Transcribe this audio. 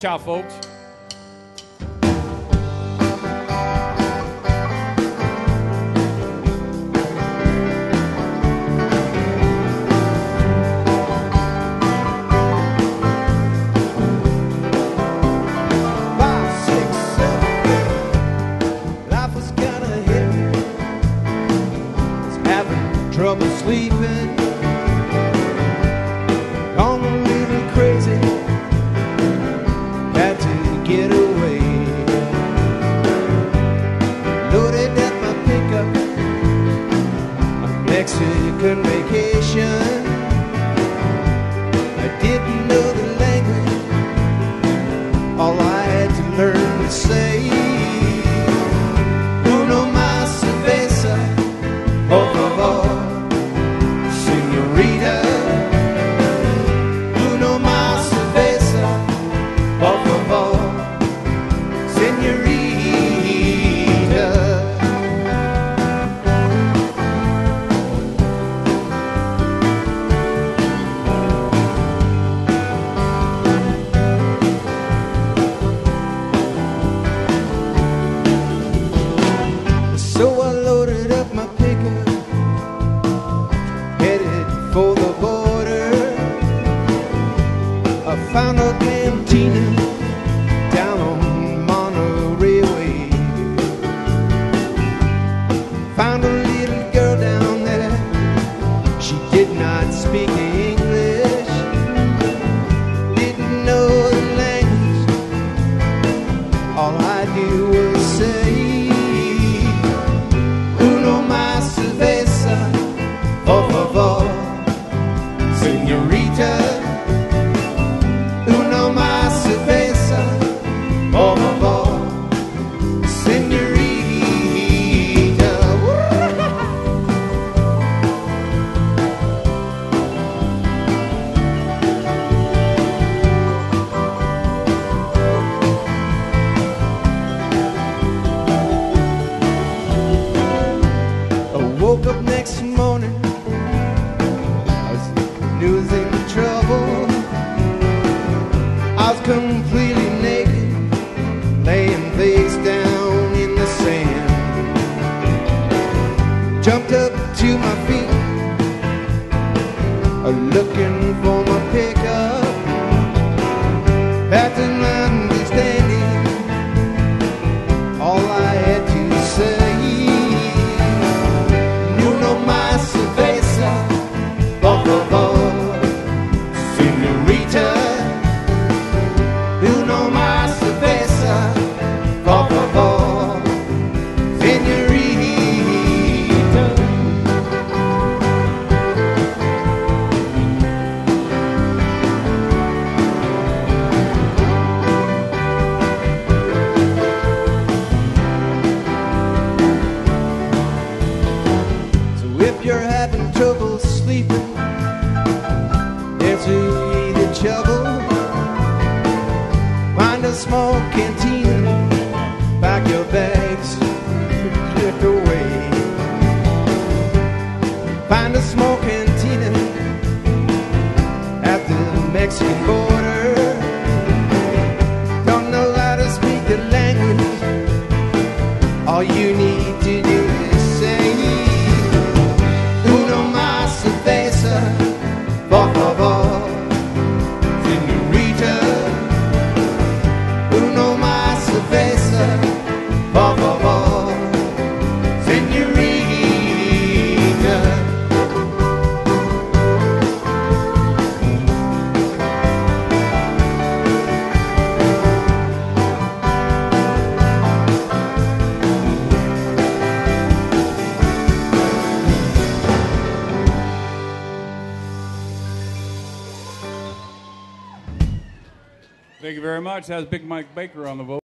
Ciao, folks. loaded up my pickup. Mexican vacation. I didn't know the news sleeping, dancing with trouble. other. Find a small cantina. pack your bags, drift away. Find a small cantina at the Mexican border. Don't know how to speak the language. All you need to do Thank you very much. That was Big Mike Baker on the vote?